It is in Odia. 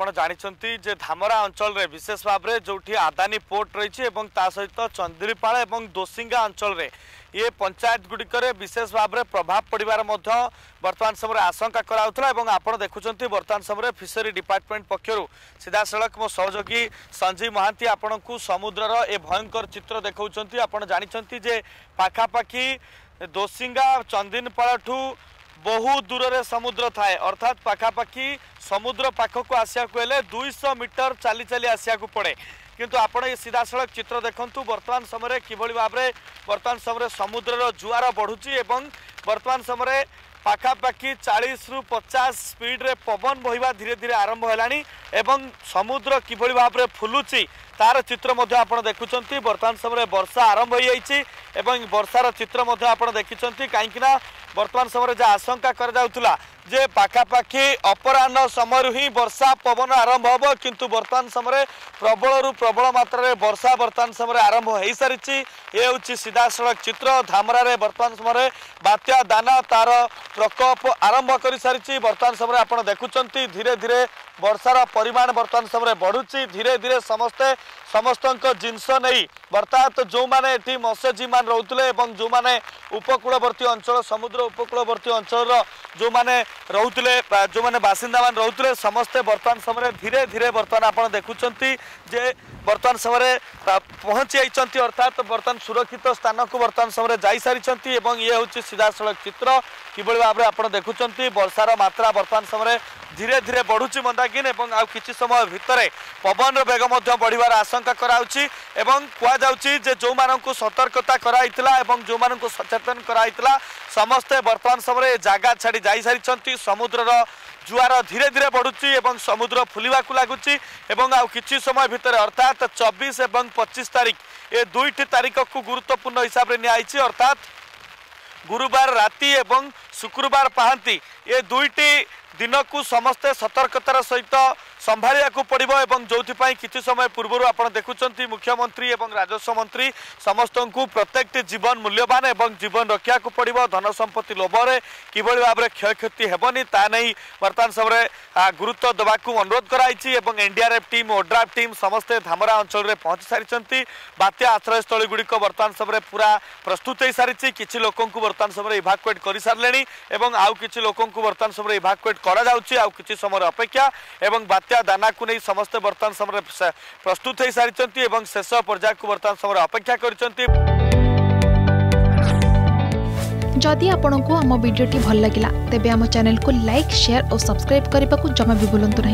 ଆପଣ ଜାଣିଛନ୍ତି ଯେ ଧାମରା ଅଞ୍ଚଳରେ ବିଶେଷ ଭାବରେ ଯେଉଁଠି ଆଦାନୀ ପୋର୍ଟ ରହିଛି ଏବଂ ତା ସହିତ ଚନ୍ଦିରିପାଳ ଏବଂ ଦୋସିଙ୍ଗା ଅଞ୍ଚଳରେ ଇଏ ପଞ୍ଚାୟତ ଗୁଡ଼ିକରେ ବିଶେଷ ଭାବରେ ପ୍ରଭାବ ପଡ଼ିବାର ମଧ୍ୟ ବର୍ତ୍ତମାନ ସମୟରେ ଆଶଙ୍କା କରାଯାଉଥିଲା ଏବଂ ଆପଣ ଦେଖୁଛନ୍ତି ବର୍ତ୍ତମାନ ସମୟରେ ଫିସରୀ ଡିପାର୍ଟମେଣ୍ଟ ପକ୍ଷରୁ ସିଧାସଳଖ ମୋ ସହଯୋଗୀ ସଞ୍ଜୀବ ମହାନ୍ତି ଆପଣଙ୍କୁ ସମୁଦ୍ରର ଏ ଭୟଙ୍କର ଚିତ୍ର ଦେଖାଉଛନ୍ତି। ଆପଣ ଜାଣିଛନ୍ତି ଯେ ପାଖାପାଖି ଦୋସିଙ୍ଗା ଚନ୍ଦିନପାଳଠୁ বহু দূরে সমুদ্র থাকে অর্থাৎ পাখাপাখি সমুদ্র পাখক আসিয়া হলে দুইশহ মিটর চালি চালি আসিয়া পড়ে কিন্তু আপনার এই সিধাসলখ চিত্র দেখুন বর্তমান সময় কিভাবে ভাবে বর্তমান সময় সমুদ্রর জুয়ার বড়ুচি এবং বর্তমান সময় পাখাপাখি চাশ রু পচাশ স্পিড্রে পবন বহিবা ধীরে ধীরে আরম্ভ হলানি এবং সমুদ্র কিভাবে ভাবে ফুলুচি তার চিত্র মধ্যে আপনার দেখুম বর্তমান সময় বর্ষা আরম্ভ হয়ে যাই এবং বর্ষার চিত্র মধ্যে আপনার দেখিছেন কাইকি না বর্তমান সময় যে আশঙ্কা করা ଯେ ପାଖାପାଖି ଅପରାହ୍ନ ସମୟରୁ ହିଁ ବର୍ଷା ପବନ ଆରମ୍ଭ ହେବ କିନ୍ତୁ ବର୍ତ୍ତମାନ ସମୟରେ ପ୍ରବଳରୁ ପ୍ରବଳ ମାତ୍ରାରେ ବର୍ଷା ବର୍ତ୍ତମାନ ସମୟରେ ଆରମ୍ଭ ହୋଇସାରିଛି। ଏ ହେଉଛି ସିଧାସଳଖ ଚିତ୍ର। ଧାମରାରେ ବର୍ତ୍ତମାନ ସମୟରେ ବାତ୍ୟା ଦାନା ତାର ପ୍ରକୋପ ଆରମ୍ଭ କରିସାରିଛି। ବର୍ତ୍ତମାନ ସମୟରେ ଆପଣ ଦେଖୁଛନ୍ତି ଧୀରେ ଧୀରେ ବର୍ଷାର ପରିମାଣ ବର୍ତ୍ତମାନ ସମୟରେ ବଢ଼ୁଛି। ଧୀରେ ଧୀରେ ସମସ୍ତେ ସମସ୍ତଙ୍କ ଜିନିଷ ନେଇ ବର୍ତ୍ତମାନ ଯେଉଁମାନେ ଏଠି ମତ୍ସ୍ୟଜୀବୀମାନେ ରହୁଥିଲେ ଏବଂ ଯେଉଁମାନେ ଉପକୂଳବର୍ତ୍ତୀ ଅଞ୍ଚଳ ସମୁଦ୍ର ଉପକୂଳବର୍ତ୍ତୀ ଅଞ୍ଚଳର ଯେଉଁମାନେ ରହୁଥିଲେ ଯେଉଁମାନେ ବାସିନ୍ଦାମାନେ ରହୁଥିଲେ ସମସ୍ତେ ବର୍ତ୍ତମାନ ସମୟରେ ଧୀରେ ଧୀରେ ବର୍ତ୍ତମାନ ଆପଣ ଦେଖୁଛନ୍ତି ଯେ ବର୍ତ୍ତମାନ ସମୟରେ ପହଞ୍ଚି ଯାଇଛନ୍ତି ଅର୍ଥାତ୍ ବର୍ତ୍ତମାନ ସୁରକ୍ଷିତ ସ୍ଥାନକୁ ବର୍ତ୍ତମାନ ସମୟରେ ଯାଇସାରିଛନ୍ତି ଏବଂ ଇଏ ହେଉଛି ସିଧାସଳଖ ଚିତ୍ର। କିଭଳି ଭାବରେ ଆପଣ ଦେଖୁଛନ୍ତି ବର୍ଷାର ମାତ୍ରା ବର୍ତ୍ତମାନ ସମୟରେ ଧୀରେ ଧୀରେ ବଢ଼ୁଛି ମନ୍ଦାକିନ ଏବଂ ଆଉ କିଛି ସମୟ ଭିତରେ ପବନର ବେଗ ମଧ୍ୟ ବଢ଼ିବାର ଆଶଙ୍କା କରାଯାଉଛି ଏବଂ କୁହାଯାଉଛି ଯେ ଯେଉଁମାନଙ୍କୁ ସତର୍କତା କରାଯାଇଥିଲା ଏବଂ ଯେଉଁମାନଙ୍କୁ ସଚେତନ କରାଯାଇଥିଲା ସମସ୍ତେ ବର୍ତ୍ତମାନ ସମୟରେ ଏ ଜାଗା ଛାଡ଼ି ଯାଇସାରିଛନ୍ତି। ସମୁଦ୍ରର ଜୁଆର ଧୀରେ ଧୀରେ ବଢ଼ୁଛି ଏବଂ ସମୁଦ୍ର ଫୁଲିବାକୁ ଲାଗୁଛି ଏବଂ ଆଉ କିଛି ସମୟ ଭିତରେ ଅର୍ଥାତ୍ ଚବିଶ ଏବଂ ପଚିଶ ତାରିଖ ଏ ଦୁଇଟି ତାରିଖକୁ ଗୁରୁତ୍ୱପୂର୍ଣ୍ଣ ହିସାବରେ ନିଆଯାଇଛି ଅର୍ଥାତ୍ ଗୁରୁବାର ରାତି ଏବଂ ପାହାନ୍ତି। ଏ ଦୁଇଟି ଦିନକୁ ସମସ୍ତେ ସତର୍କତାର ସହିତ ସମ୍ଭାଳିବାକୁ ପଡ଼ିବ ଏବଂ ଯେଉଁଥିପାଇଁ କିଛି ସମୟ ପୂର୍ବରୁ ଆପଣ ଦେଖୁଛନ୍ତି ମୁଖ୍ୟମନ୍ତ୍ରୀ ଏବଂ ରାଜସ୍ୱ ମନ୍ତ୍ରୀ ସମସ୍ତଙ୍କୁ ପ୍ରତ୍ୟେକଟି ଜୀବନ ମୂଲ୍ୟବାନ ଏବଂ ଜୀବନ ରଖିବାକୁ ପଡ଼ିବ। ଧନ ସମ୍ପତ୍ତି ଲୋଭରେ କିଭଳି ଭାବରେ କ୍ଷୟକ୍ଷତି ହେବନି ତା ନେଇ ବର୍ତ୍ତମାନ ସମୟରେ ଗୁରୁତ୍ୱ ଦେବାକୁ ଅନୁରୋଧ କରାଯାଇଛି ଏବଂ ଏନ୍ଡିଆର୍ଏଫ୍ ଟିମ୍ ଓଡ୍ରାଫ୍ ଟିମ୍ ସମସ୍ତେ ଧାମରା ଅଞ୍ଚଳରେ ପହଞ୍ଚି ସାରିଛନ୍ତି। ବାତ୍ୟା ଆଶ୍ରୟସ୍ଥଳୀ ଗୁଡ଼ିକ ବର୍ତ୍ତମାନ ସମୟରେ ପୁରା ପ୍ରସ୍ତୁତ ହୋଇସାରିଛି କିଛି ଲୋକଙ୍କୁ ବର୍ତ୍ତମାନ ସମୟରେ ଇଭାକୁଏଟ୍ କରିସାରିଲେଣି এবং আউ কিছু লোক বর্তমান সময় ইভাকুয়েট করা যাচ্ছে আউ কিছু সময় অপেক্ষা এবং বাত্যা দানা কু সমস্ত বর্তমান সময় প্রস্তুত হয়ে সারিছেন এবং শেষ পর্যায়কু বর্তমান সময় অপেক্ষা করছেন যদি আপনার আমার ভিডিওটি ভালো লাগিলা তেবে আমার চ্যানেলকে লাইক সেয়ার ও সবসক্রাইব করা জমা বি ভুলতু না